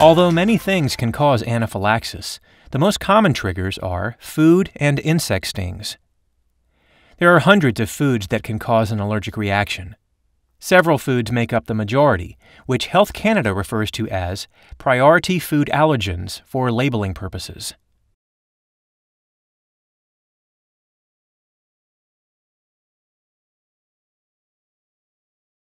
Although many things can cause anaphylaxis, the most common triggers are food and insect stings. There are hundreds of foods that can cause an allergic reaction. Several foods make up the majority, which Health Canada refers to as priority food allergens for labeling purposes.